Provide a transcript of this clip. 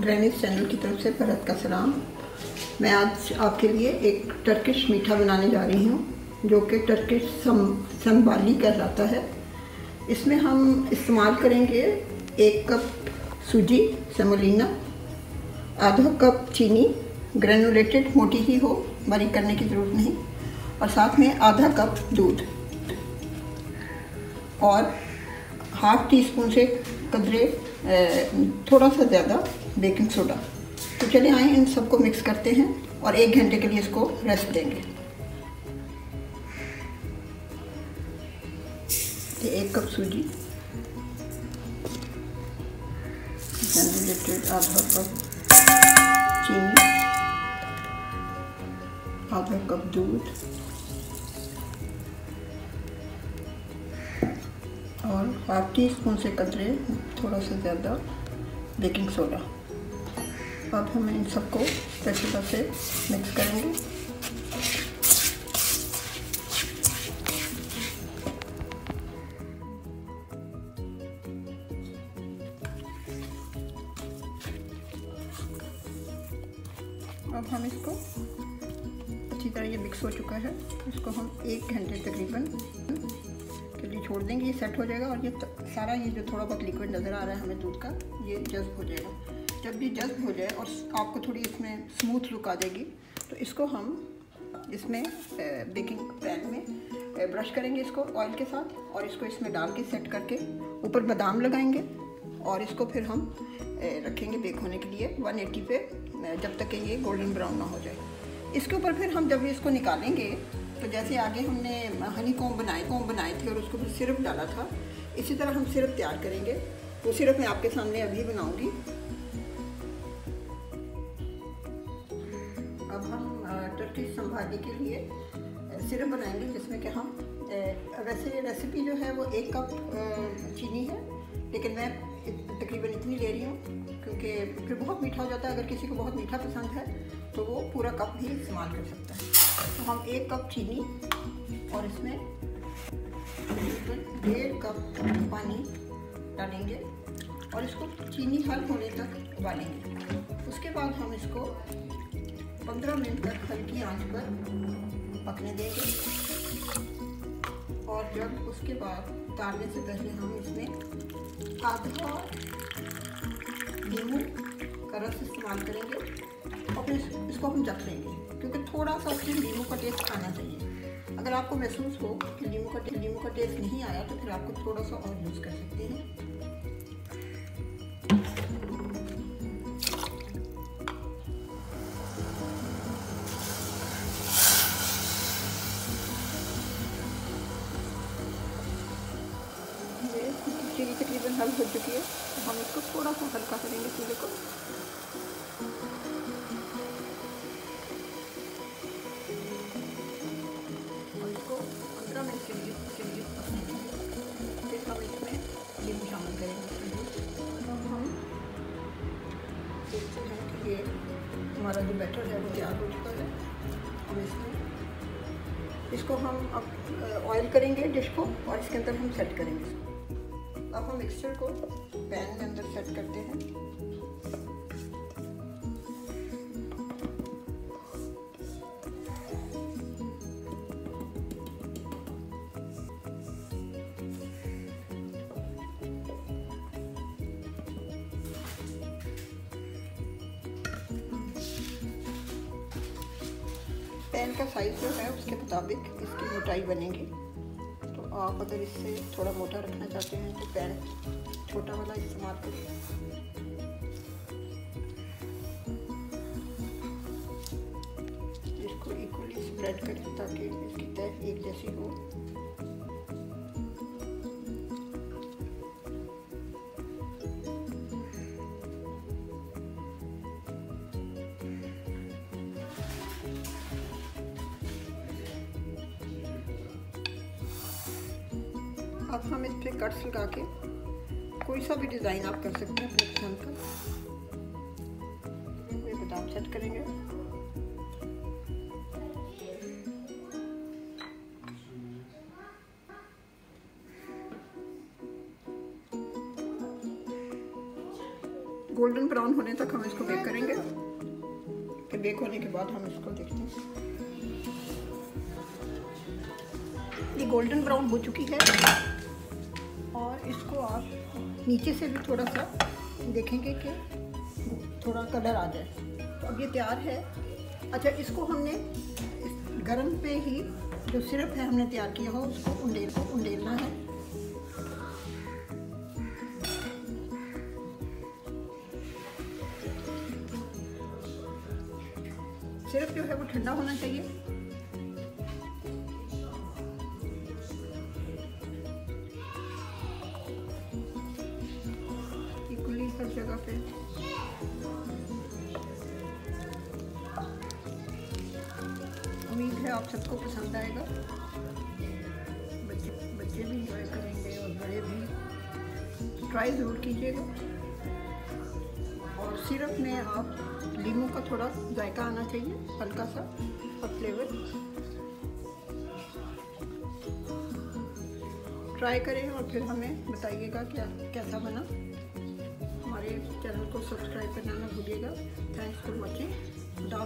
ग्रैनिस channel की तरफ़ से भरत का सलाम। मैं आज आपके लिए एक टर्किश मीठा बनाने जा रही हूँ, जो कि टर्किश सम संबाली कहलाता है। इसमें हम इस्तेमाल करेंगे एक कप सूजी सेमोलिना आधा कप चीनी ग्रेनुलेटेड मोटी ही हो, बारीक करने की ज़रूरत नहीं, और साथ में आधा कप दूध। और हाफ़ टी स्पून से कदरे थोड़ा सा ज़्यादा बेकिंग सोडा। तो चलिए आए, इन सबको मिक्स करते हैं और एक घंटे के लिए इसको रेस्ट देंगे। ये एक कप सूजी। जनरेटेड आधा कप चीनी। आधा कप दूध। और हाफ़ टी स्पून से कतरे, थोड़ा सा ज़्यादा बेकिंग सोडा। अब हम इन सबको अच्छी तरह से मिक्स करेंगे। अब हम इसको अच्छी तरह ये मिक्स हो चुका है। इसको हम एक घंटे तकरीबन छोड़ देंगे, ये सेट हो जाएगा और ये सारा ये जो थोड़ा बहुत लिक्विड नज़र आ रहा है हमें दूध का, ये जज्ब हो जाएगा। जब ये जज्ब हो जाए और आपको थोड़ी इसमें स्मूथ लुक आ जाएगी तो इसको हम इसमें बेकिंग पैन में ब्रश करेंगे इसको ऑयल के साथ और इसको इसमें डाल के सेट करके ऊपर बादाम लगाएँगे और इसको फिर हम रखेंगे बेक होने के लिए 180 पे जब तक ये गोल्डन ब्राउन ना हो जाए। इसके ऊपर फिर हम जब इसको निकालेंगे तो जैसे आगे हमने हनी कॉम बनाए कॉम बनाए थे और उसको फिर सिरप डाला था, इसी तरह हम सिरप तैयार करेंगे। वो सिरप मैं आपके सामने अभी बनाऊँगी। अब हम टर्की संभालने के लिए सिरप बनाएँगे, जिसमें कि हम वैसे रेसिपी जो है वो एक कप चीनी है, लेकिन मैं तकरीबन इतनी ले रही हूँ, क्योंकि फिर बहुत मीठा हो जाता है, अगर किसी को बहुत मीठा पसंद है तो वो पूरा कप भी इस्तेमाल कर सकता है। तो हम एक कप चीनी और इसमें डेढ़ कप पानी डालेंगे और इसको चीनी हल होने तक उबालेंगे। उसके बाद हम इसको 15 मिनट तक हल्की आँच पर पकने देंगे और जब उसके बाद उतारने से पहले हम इसमें आधा गेहूँ का रस इस्तेमाल करेंगे और फिर इसको हम जख लेंगे, क्योंकि थोड़ा सा उसमें नींबू का टेस्ट आना चाहिए। अगर आपको महसूस हो कि नींबू का नींबू का टेस्ट नहीं आया तो फिर आपको थोड़ा सा और यूज़ कर सकते हैं। हल हो चुकी है। तो हम इसको थोड़ा सा हल्का करेंगे चूल्हे को। हमारा जो बैटर है, वो तैयार हो चुका है। हम इसमें, इसको हम अब ऑयल करेंगे डिश को और इसके अंदर हम सेट करेंगे। इसको अब हम मिक्सचर को पैन में अंदर सेट करते हैं। पैन का साइज़ जो है उसके मुताबिक इसकी मोटाई बनेगी। आप अगर इससे थोड़ा मोटा रखना चाहते हैं तो पैर छोटा वाला इस्तेमाल करें। इसको इक्वली स्प्रेड करें ताकि इसकी तय एक जैसी हो। अब हम इस पर कट्स लगा के कोई सा भी डिज़ाइन आप कर सकते हैं अपने पसंद का। बादाम सेट करेंगे। गोल्डन ब्राउन होने तक हम इसको बेक करेंगे। फिर बेक होने के बाद हम इसको देखते हैं। ये गोल्डन ब्राउन हो चुकी है। और इसको आप नीचे से भी थोड़ा सा देखेंगे कि थोड़ा कलर आ जाए। तो अब ये तैयार है। अच्छा इसको हमने इस गर्म पे ही जो सिरप है, हमने तैयार किया हो, उसको उंडेल को उंडेलना है। सिरप जो है वो ठंडा होना चाहिए। हर जगह उम्मीद है आप सबको पसंद आएगा बच्चे बच्चे भी इंजॉय करेंगे और बड़े भी। ट्राई ज़रूर कीजिएगा। और सिरप में आप लीमू का थोड़ा जायका आना चाहिए, हल्का सा, और फ्लेवर ट्राई करें और फिर हमें बताइएगा क्या कैसा बना। हमारे चैनल को सब्सक्राइब करना ना भूलिएगा। थैंक्स फॉर वॉचिंग खुदा